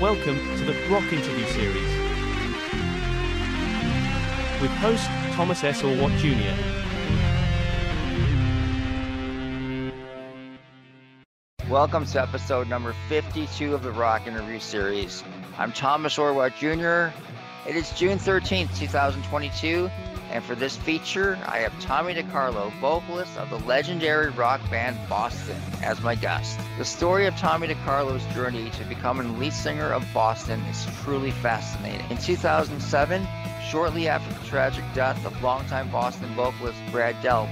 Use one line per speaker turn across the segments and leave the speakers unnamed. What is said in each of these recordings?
Welcome to the Rock Interview Series with host Thomas S. Orwat Jr.
Welcome to episode number 52 of the Rock Interview Series. I'm Thomas Orwat Jr. It is June 13th, 2022, and for this feature, I have Tommy DeCarlo, vocalist of the legendary rock band Boston, as my guest. The story of Tommy DeCarlo's journey to becoming lead singer of Boston is truly fascinating. In 2007, shortly after the tragic death of longtime Boston vocalist Brad Delp,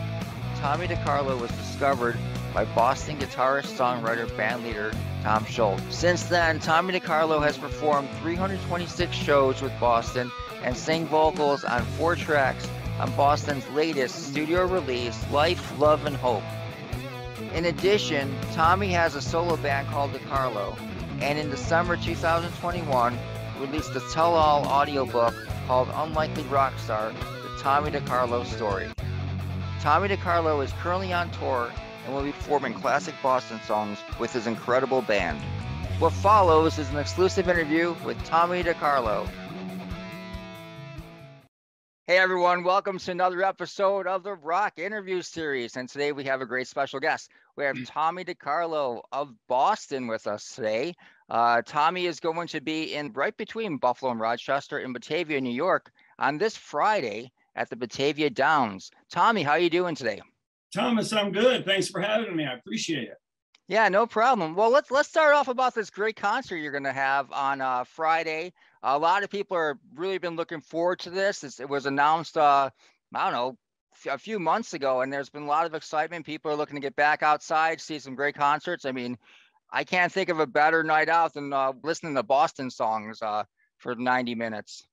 Tommy DeCarlo was discovered by Boston guitarist, songwriter, bandleader Tom Scholz. Since then, Tommy DeCarlo has performed 326 shows with Boston and sang vocals on four tracks on Boston's latest studio release, Life, Love, and Hope. In addition, Tommy has a solo band called DeCarlo, and in December 2021 released a tell-all audiobook called Unlikely Rockstar, The Tommy DeCarlo Story. Tommy DeCarlo is currently on tour and will be performing classic Boston songs with his incredible band. What follows is an exclusive interview with Tommy DeCarlo. Hey everyone, welcome to another episode of the Rock Interview Series. And today we have a great special guest. We have Tommy DeCarlo of Boston with us today. Uh, Tommy is going to be in right between Buffalo and Rochester in Batavia, New York on this Friday at the Batavia Downs. Tommy, how are you doing today?
Thomas, I'm good. Thanks for having me. I appreciate it.
Yeah, no problem. Well, let's let's start off about this great concert you're going to have on uh, Friday. A lot of people are really been looking forward to this. It's, it was announced, uh, I don't know, a few months ago, and there's been a lot of excitement. People are looking to get back outside, see some great concerts. I mean, I can't think of a better night out than uh, listening to Boston songs uh, for 90 minutes.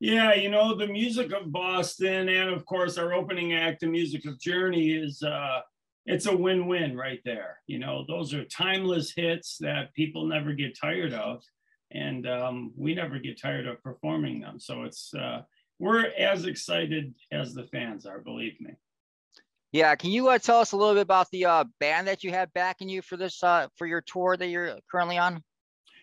Yeah, you know, the music of Boston and of course our opening act, the music of Journey is uh it's a win-win right there. You know, those are timeless hits that people never get tired of. And um, we never get tired of performing them. So it's uh we're as excited as the fans are, believe me.
Yeah, can you uh, tell us a little bit about the uh, band that you have backing you for this uh, for your tour that you're currently on?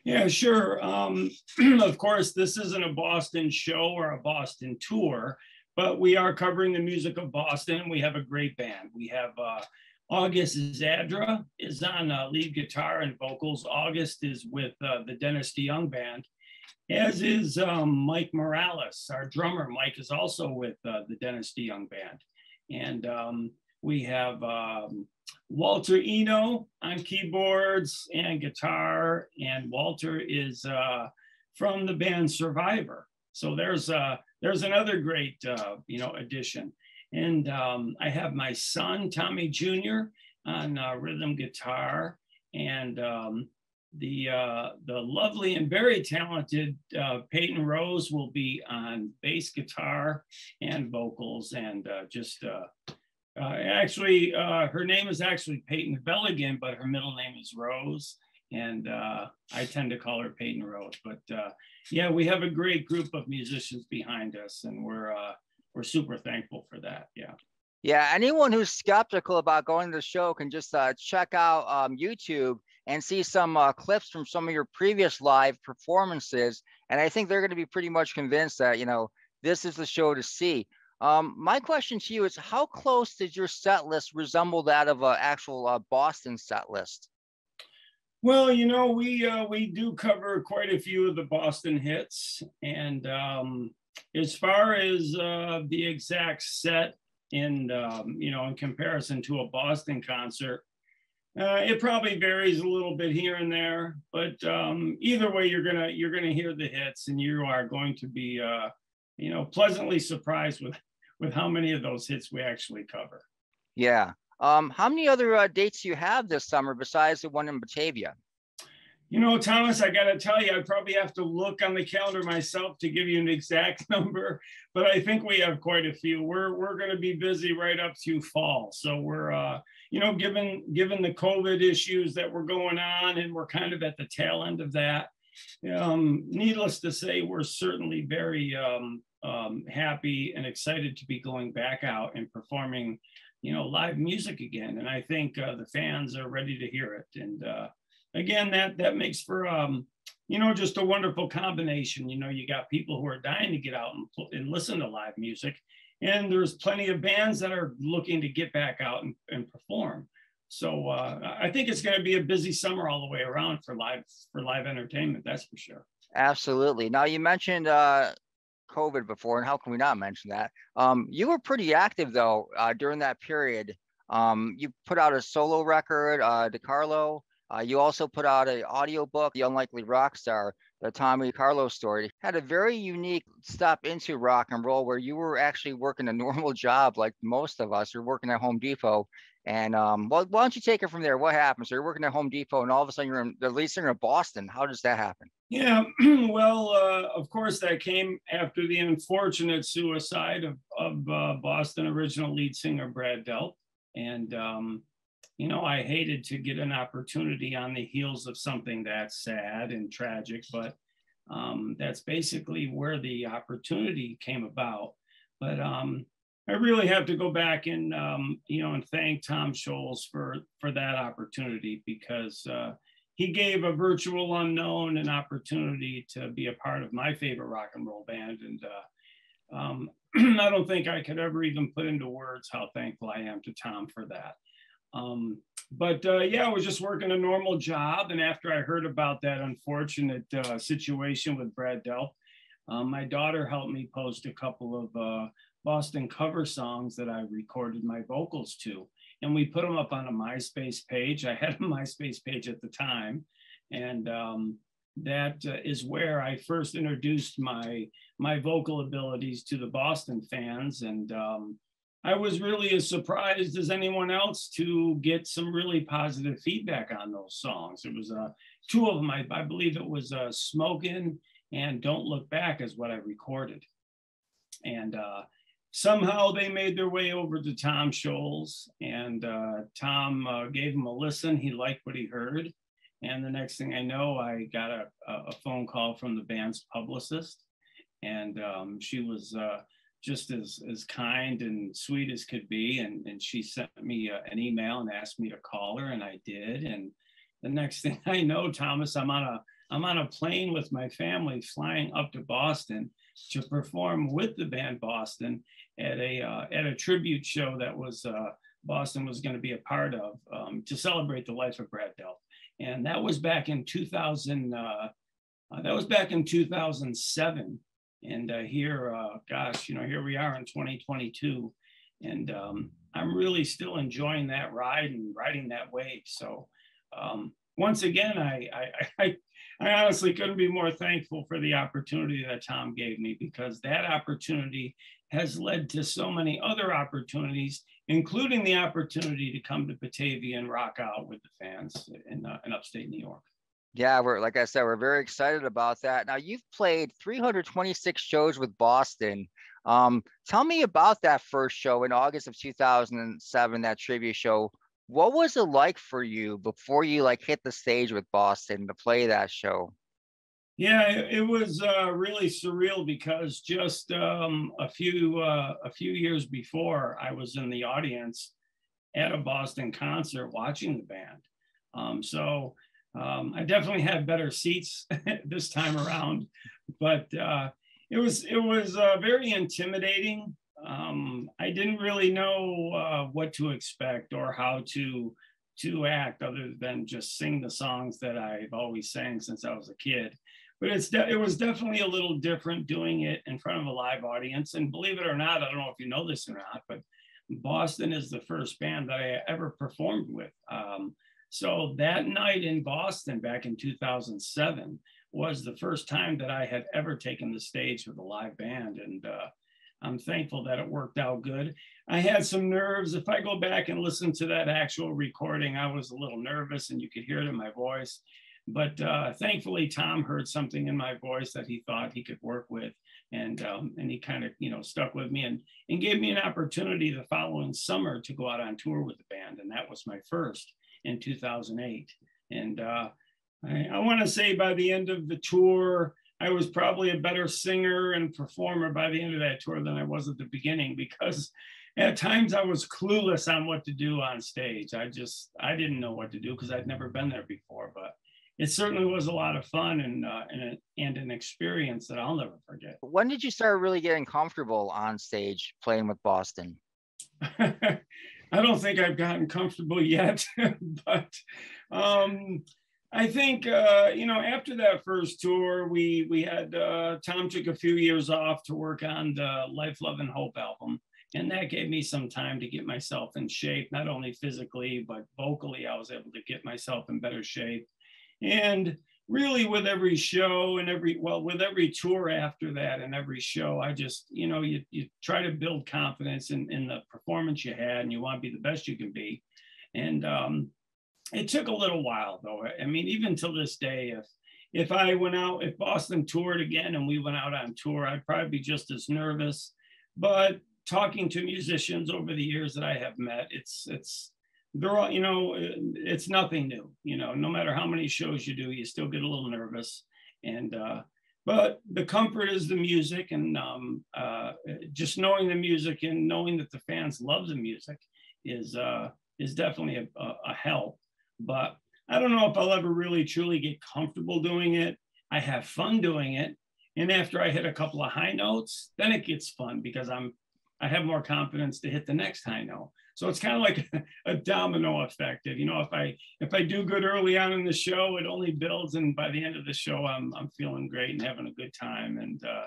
Yeah, sure. Um, of course, this isn't a Boston show or a Boston tour, but we are covering the music of Boston. And we have a great band. We have uh, August Zadra is on uh, lead guitar and vocals. August is with uh, the Dennis DeYoung band, as is um, Mike Morales, our drummer. Mike is also with uh, the Dennis DeYoung band. And um, we have um, Walter Eno on keyboards and guitar, and Walter is uh, from the band Survivor. So there's uh, there's another great uh, you know addition. And um, I have my son Tommy Jr. on uh, rhythm guitar, and um, the uh, the lovely and very talented uh, Payton Rose will be on bass guitar and vocals, and uh, just uh, uh, actually, her name is actually Payton Velligan, but her middle name is Rose. And uh, I tend to call her Payton Rose. But uh, yeah, we have a great group of musicians behind us, and we're uh, we're super thankful for that. Yeah.
Yeah. Anyone who's skeptical about going to the show can just uh, check out um, YouTube and see some clips from some of your previous live performances. And I think they're going to be pretty much convinced that you know this is the show to see. Um, my question to you is how close does your set list resemble that of an actual uh, Boston set list?
Well, you know, we uh, we do cover quite a few of the Boston hits, and um, as far as uh, the exact set in um, you know in comparison to a Boston concert, uh, it probably varies a little bit here and there. But um, either way, you're gonna you're gonna hear the hits, and you are going to be uh, you know pleasantly surprised with with how many of those hits we actually cover.
Yeah. Um, how many other uh, dates do you have this summer besides the one in Batavia?
You know, Thomas, I got to tell you, I probably have to look on the calendar myself to give you an exact number, but I think we have quite a few. We're we're going to be busy right up to fall, so we're uh, you know, given given the COVID issues that were going on, and we're kind of at the tail end of that. Um, needless to say, we're certainly very um, um, happy and excited to be going back out and performing, you know, live music again. And I think uh, the fans are ready to hear it. And uh, again, that that makes for um, you know, just a wonderful combination. You know, you got people who are dying to get out and, and listen to live music, and there's plenty of bands that are looking to get back out and, and perform. So uh, I think it's going to be a busy summer all the way around for live for live entertainment. That's for sure.
Absolutely. Now you mentioned uh, COVID before, and how can we not mention that? Um, you were pretty active though uh, during that period. Um, you put out a solo record, uh, DeCarlo. Uh, you also put out an audiobook, The Unlikely Rock Star, the Tommy Carlo story. Had a very unique step into rock and roll where you were actually working a normal job like most of us. You're working at Home Depot. And um, well, why don't you take it from there? What happened? So you're working at Home Depot, and all of a sudden you're in, the lead singer of Boston. How does that happen?
Yeah, well, uh, of course, that came after the unfortunate suicide of, of uh, Boston original lead singer Brad Delp. And, um, you know, I hated to get an opportunity on the heels of something that sad and tragic, but um, that's basically where the opportunity came about. But um, I really have to go back and, um, you know, and thank Tom Scholz for, for that opportunity because uh, he gave a virtual unknown an opportunity to be a part of my favorite rock and roll band. And uh, um, I don't think I could ever even put into words how thankful I am to Tom for that. Um, but uh, yeah, I was just working a normal job. And after I heard about that unfortunate uh, situation with Brad Delp, um, my daughter helped me post a couple of uh, Boston cover songs that I recorded my vocals to and we put them up on a MySpace page. I had a MySpace page at the time, and um, that uh, is where I first introduced my my vocal abilities to the Boston fans, and um, I was really as surprised as anyone else to get some really positive feedback on those songs. It was uh, two of them, I, I believe it was uh, "Smoking" and "Don't Look Back" is what I recorded, and uh, somehow they made their way over to Tom Scholz, and uh, Tom uh, gave him a listen. He liked what he heard. And the next thing I know, I got a, a phone call from the band's publicist, and um, she was uh, just as, as kind and sweet as could be. And, and she sent me uh, an email and asked me to call her, and I did. And the next thing I know, Thomas, I'm on a I'm on a plane with my family flying up to Boston to perform with the band Boston at a uh, at a tribute show that was uh, Boston was going to be a part of um, to celebrate the life of Brad Delp, and that was back in 2000. Uh, uh, that was back in 2007, and uh, here, uh, gosh, you know, here we are in 2022, and um, I'm really still enjoying that ride and riding that wave. So. Um, once again, I, I, I, I honestly couldn't be more thankful for the opportunity that Tom gave me because that opportunity has led to so many other opportunities, including the opportunity to come to Batavia and rock out with the fans in, uh, in upstate New York.
Yeah, we're like I said, we're very excited about that. Now you've played 326 shows with Boston. Um, tell me about that first show in August of 2007, that trivia show. What was it like for you before you like hit the stage with Boston to play that show?
Yeah, it, it was uh, really surreal because just um, a few uh, a few years before, I was in the audience at a Boston concert watching the band. Um, so um, I definitely had better seats this time around, but uh, it was it was uh, very intimidating. Um, I didn't really know uh, what to expect or how to to act other than just sing the songs that I've always sang since I was a kid but it's de- it was definitely a little different doing it in front of a live audience. And believe it or not, I don't know if you know this or not, but Boston is the first band that I ever performed with. Um, so that night in Boston back in 2007 was the first time that I had ever taken the stage with a live band. And uh, I'm thankful that it worked out good. I had some nerves. If I go back and listen to that actual recording, I was a little nervous and you could hear it in my voice. But uh, thankfully, Tom heard something in my voice that he thought he could work with, and um, and he kind of you know stuck with me and and gave me an opportunity the following summer to go out on tour with the band, and that was my first in 2008. And uh, I, I want to say by the end of the tour, I was probably a better singer and performer by the end of that tour than I was at the beginning because at times I was clueless on what to do on stage. I just I didn't know what to do because I'd never been there before, but it certainly was a lot of fun and uh, and, and an experience that I'll never forget.
When did you start really getting comfortable on stage playing with Boston?
I don't think I've gotten comfortable yet, but um, I think uh, you know after that first tour, we we had uh, Tom took a few years off to work on the Life, Love, and Hope album, and that gave me some time to get myself in shape, not only physically but vocally. I was able to get myself in better shape, and really with every show and every well with every tour after that and every show i just you know you, you try to build confidence in, in the performance you had and you want to be the best you can be. And um, it took a little while though. I mean even till this day if if i went out if boston toured again and we went out on tour i'd probably be just as nervous. But talking to musicians over the years that i have met it's it's they're all, you know, it's nothing new. You know, no matter how many shows you do, you still get a little nervous. And uh, but the comfort is the music, and um, uh, just knowing the music and knowing that the fans love the music is uh, is definitely a, a help. But I don't know if I'll ever really truly get comfortable doing it. I have fun doing it, and after I hit a couple of high notes, then it gets fun because I'm I have more confidence to hit the next high note. So it's kind of like a domino effect. If, you know, if I if I do good early on in the show, it only builds, and by the end of the show, I'm I'm feeling great and having a good time. And uh,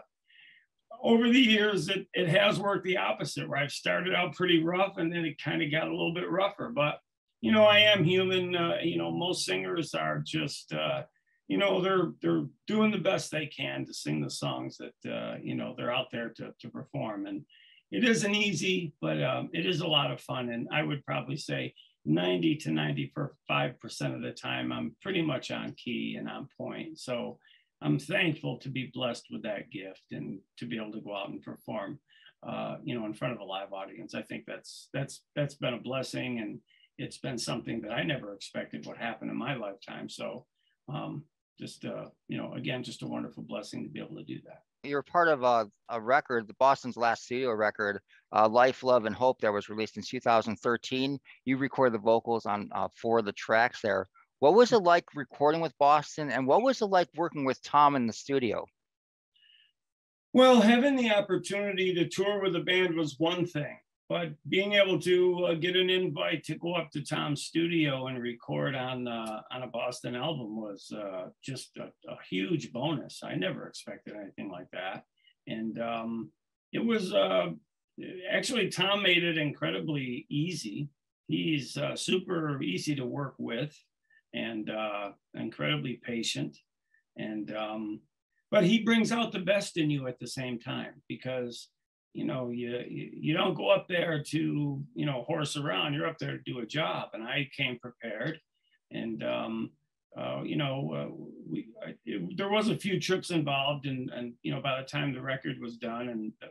over the years, it it has worked the opposite. Where I've started out pretty rough, and then it kind of got a little bit rougher. But you know, I am human. Uh, you know, most singers are just. Uh, you know they're they're doing the best they can to sing the songs that uh, you know they're out there to, to perform and it isn't easy, but um, it is a lot of fun. And I would probably say 90 to 95% of the time, I'm pretty much on key and on point. So I'm thankful to be blessed with that gift and to be able to go out and perform, uh, you know, in front of a live audience. I think that's that's that's been a blessing, and it's been something that I never expected would happen in my lifetime. So, um, just uh, you know, again, just a wonderful blessing to be able to do that
you're part of a, a record, Boston's last studio record, uh, Life, Love, and Hope, that was released in 2013. You recorded the vocals on uh, four of the tracks there. What was it like recording with Boston, and what was it like working with Tom in the studio?
Well, having the opportunity to tour with the band was one thing but being able to uh, get an invite to go up to Tom's studio and record on uh, on a Boston album was uh, just a, a, huge bonus. I never expected anything like that, and um, it was uh, actually Tom made it incredibly easy. He's uh, super easy to work with, and uh, incredibly patient, and um, but he brings out the best in you at the same time because you know, you, you don't go up there to, you know, horse around. You're up there to do a job. And I came prepared. And, um, uh, you know, uh, we, I, it, there was a few trips involved. And, and, you know, by the time the record was done and uh,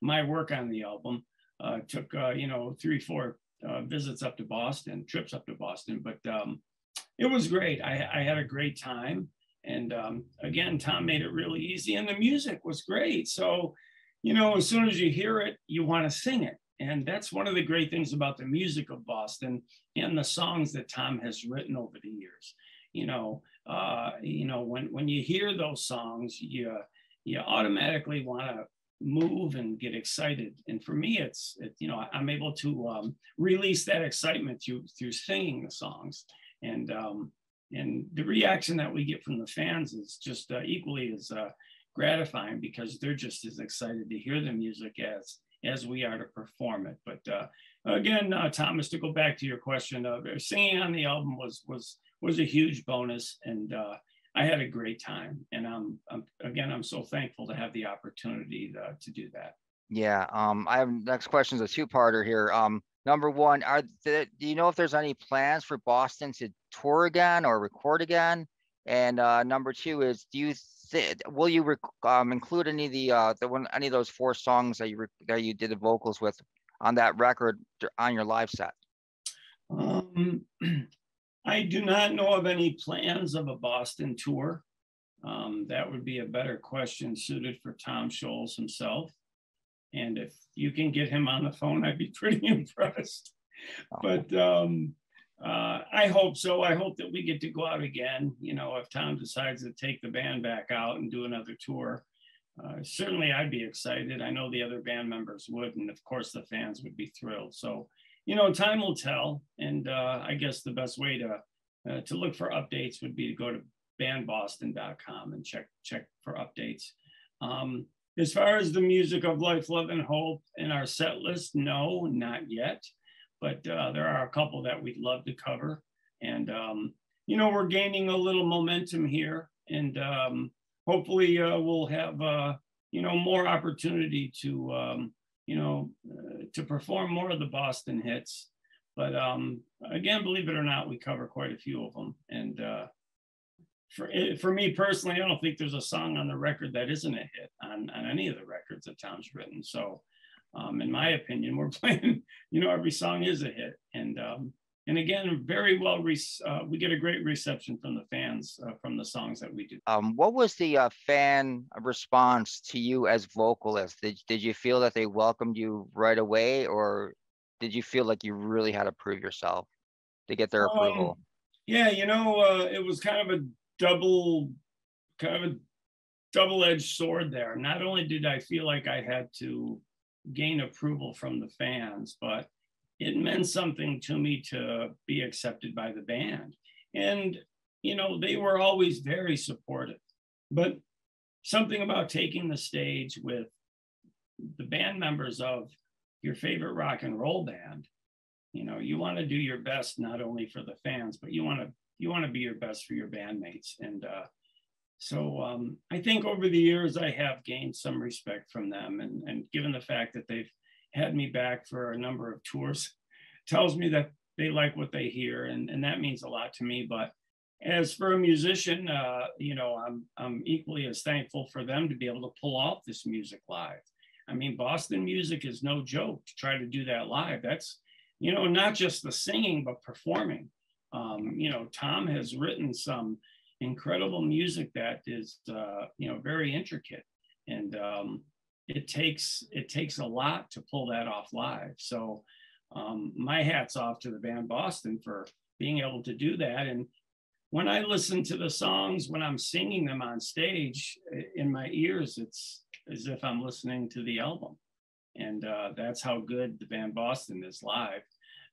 my work on the album uh, took, uh, you know, three, four uh, visits up to Boston, trips up to Boston. But um, it was great. I, I had a great time. And um, again, Tom made it really easy. And the music was great. So, you know, as soon as you hear it, you want to sing it. And that's one of the great things about the music of Boston and the songs that Tom has written over the years. You know, uh, you know, when when you hear those songs, you you automatically want to move and get excited. And for me, it's it, you know I'm able to um, release that excitement through through singing the songs. And um, and the reaction that we get from the fans is just uh, equally as uh, gratifying because they're just as excited to hear the music as as we are to perform it. But uh, again, uh, Thomas, to go back to your question, uh, singing on the album was was was a huge bonus, and uh, I had a great time. And I'm, I'm, again, I'm so thankful to have the opportunity to, to do that.
Yeah. Um, I have next question is a two-parter here. Um, number one, are the, do you know if there's any plans for Boston to tour again or record again? And uh, number two is, do you will you rec- um, include any of the uh, the one any of those four songs that you re- that you did the vocals with on that record on your live set?
Um, I do not know of any plans of a Boston tour. Um, that would be a better question suited for Tom Scholz himself. And if you can get him on the phone, I'd be pretty impressed. Oh. But um, uh, I hope so. I hope that we get to go out again. You know, if Tom decides to take the band back out and do another tour, uh, certainly I'd be excited. I know the other band members would, and of course the fans would be thrilled. So, you know, time will tell. And uh, I guess the best way to uh, to look for updates would be to go to bandboston.com and check check for updates. Um, as far as the music of life, love, and hope in our set list, no, not yet but uh, there are a couple that we'd love to cover. And, um, you know, we're gaining a little momentum here and um, hopefully uh, we'll have, uh, you know, more opportunity to, um, you know, uh, to perform more of the Boston hits. But um, again, believe it or not, we cover quite a few of them. And uh, for, for me personally, I don't think there's a song on the record that isn't a hit on, on any of the records that Tom's written. So um, in my opinion, we're playing, you know, every song is a hit. And, um, and again, very well, uh, we get a great reception from the fans uh, from the songs that we do.
Um, what was the uh, fan response to you as vocalist? Did, did you feel that they welcomed you right away or did you feel like you really had to prove yourself to get their approval?
Um, yeah, you know, uh, it was kind of a double, kind of a double-edged sword there. Not only did I feel like I had to gain approval from the fans, but it meant something to me to be accepted by the band. And, you know, they were always very supportive. But something about taking the stage with the band members of your favorite rock and roll band, you know, you want to do your best not only for the fans, but you want to you want to be your best for your bandmates. And uh, so um, I think over the years, I have gained some respect from them. And, and given the fact that they've had me back for a number of tours, tells me that they like what they hear. And, and that means a lot to me. But as for a musician, uh, you know, I'm, I'm equally as thankful for them to be able to pull off this music live. I mean, Boston music is no joke to try to do that live. That's, you know, not just the singing, but performing. Um, you know, Tom has written some incredible music that is uh, you know very intricate. And um, it takes it takes a lot to pull that off live. So um, my hats off to the band boston for being able to do that. And when i listen to the songs when i'm singing them on stage in my ears it's as if i'm listening to the album. And uh, that's how good the band boston is live.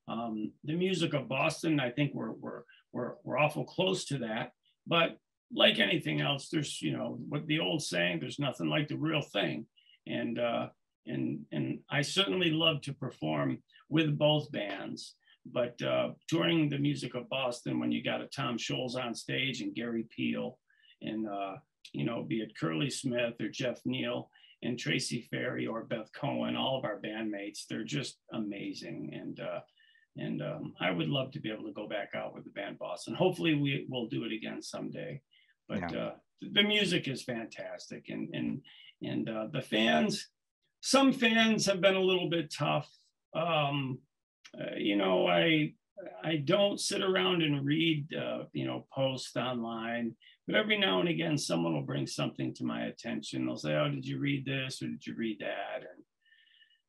Um, the music of boston i think we're, we're we're, we're awful close to that but like anything else, there's, you know, what the old saying, there's nothing like the real thing. And, uh, and, and I certainly love to perform with both bands. But uh, touring the music of Boston, when you got a Tom Scholz on stage and Gary Pihl, and uh, you know, be it Curly Smith or Jeff Neal and Tracy Ferrie or Beth Cohen, all of our bandmates, they're just amazing. And uh, and um, I would love to be able to go back out with the band Boston. Hopefully, we will do it again someday. But yeah. uh, the music is fantastic, and and and uh, the fans. Some fans have been a little bit tough. Um, uh, you know, I I don't sit around and read uh, you know posts online, but every now and again, someone will bring something to my attention. They'll say, "Oh, did you read this or did you read that?" And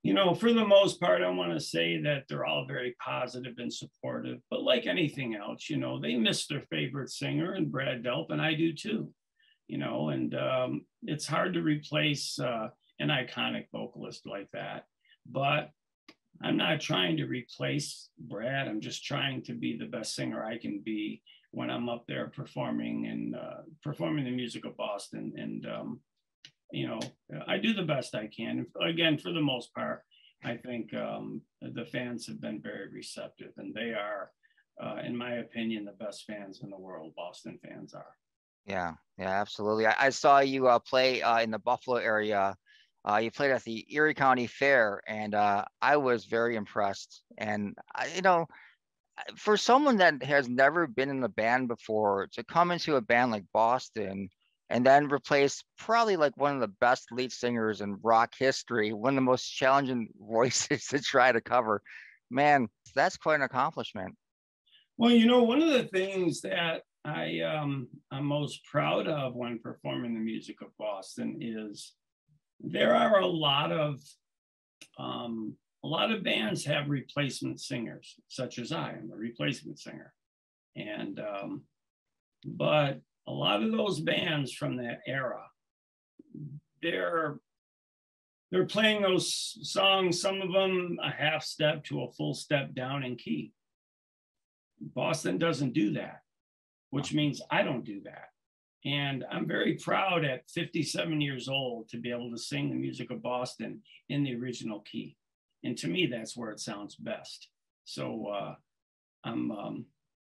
you know, for the most part, I want to say that they're all very positive and supportive. But like anything else, you know, they miss their favorite singer and Brad Delp, and I do too. You know, and um, it's hard to replace uh, an iconic vocalist like that. But I'm not trying to replace Brad. I'm just trying to be the best singer I can be when I'm up there performing and uh, performing the music of Boston. And um, you know, I do the best I can. Again, for the most part, I think um, the fans have been very receptive, and they are, uh, in my opinion, the best fans in the world. Boston fans are.
Yeah, yeah, absolutely. I, I saw you uh, play uh, in the Buffalo area. Uh, you played at the Erie County Fair, and uh, I was very impressed. And you know, for someone that has never been in a band before, to come into a band like Boston and then replace probably like one of the best lead singers in rock history, one of the most challenging voices to try to cover. Man, that's quite an accomplishment.
Well, you know, one of the things that I um, I'm most proud of when performing the music of Boston is there are a lot of um, a lot of bands have replacement singers, such as I am a replacement singer. And, um, but a lot of those bands from that era, they're they're playing those songs, some of them a half step to a full step down in key. Boston doesn't do that, which means I don't do that. And I'm very proud at 57 years old to be able to sing the music of Boston in the original key. And to me, that's where it sounds best. So uh, I'm, um,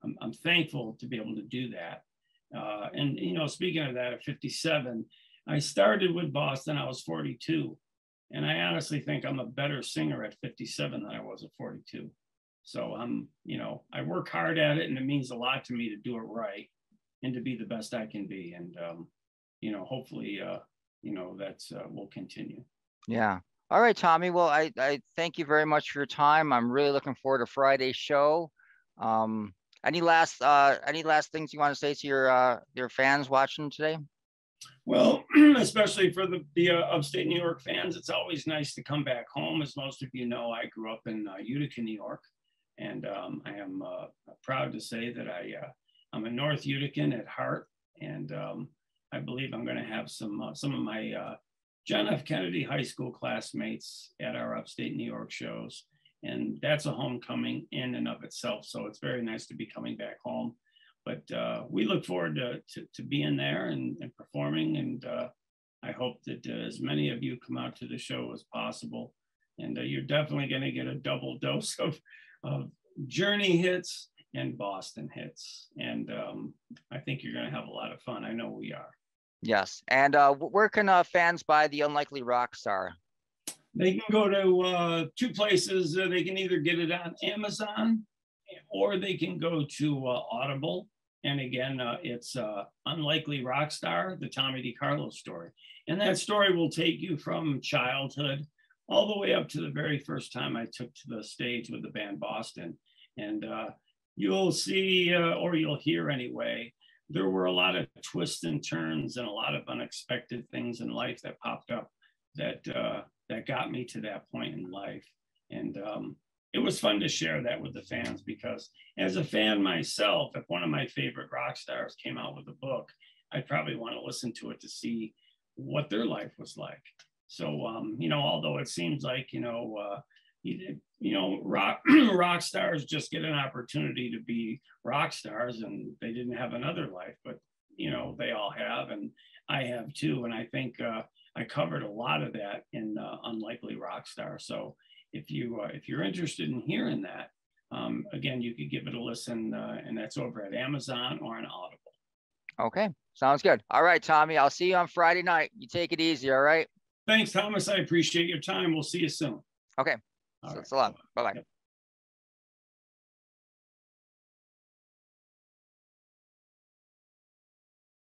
I'm, I'm, thankful to be able to do that. Uh, and, you know, speaking of that, at 57, I started with Boston, I was 42. And I honestly think I'm a better singer at 57 than I was at 42. So I'm, you know, I work hard at it and it means a lot to me to do it right and to be the best I can be. And, um, you know, hopefully, uh, you know, that's uh, will continue.
Yeah. All right, Tommy. Well, I, I thank you very much for your time. I'm really looking forward to Friday's show. Um, any last uh, any last things you want to say to your uh, your fans watching today?
Well, especially for the, the uh, upstate New York fans, it's always nice to come back home. As most of you know, I grew up in uh, Utica, New York, and um, I am uh, proud to say that I uh, I'm a North Utican at heart, and um, I believe I'm going to have some some of my John F. Kennedy High School classmates at our upstate New York shows, and that's a homecoming in and of itself. So it's very nice to be coming back home. But uh, we look forward to, to, to being there and, and performing, and uh, I hope that uh, as many of you come out to the show as possible. And uh, you're definitely going to get a double dose of, of Journey hits and Boston hits. And um, I think you're going to have a lot of fun. I know we are.
Yes. And uh, where can uh, fans buy The Unlikely Rock Star?
They can go to uh, two places. Uh, they can either get it on Amazon or they can go to uh, Audible. And again, uh, it's Unlikely Rock Star, the Tommy DeCarlo story. And that story will take you from childhood all the way up to the very first time I took to the stage with the band Boston. And you'll see, or you'll hear anyway, there were a lot of twists and turns and a lot of unexpected things in life that popped up that uh, that got me to that point in life. And um, it was fun to share that with the fans because as a fan myself, if one of my favorite rock stars came out with a book, I'd probably want to listen to it to see what their life was like. So, um, you know, although it seems like, you know, uh, you, know, rock rock stars just get an opportunity to be rock stars, and they didn't have another life, but you know, they all have, and I have too. And I think uh, I covered a lot of that in uh, Unlikely Rock Star. So if you uh, if you're interested in hearing that, um, again, you could give it a listen, uh, and that's over at Amazon or on Audible.
Okay, sounds good. All right, Tommy, I'll see you on Friday night. You take it easy, all right?
Thanks, Thomas. I appreciate your time. We'll see you soon.
Okay. All so right. a lot. Bye bye. Yep.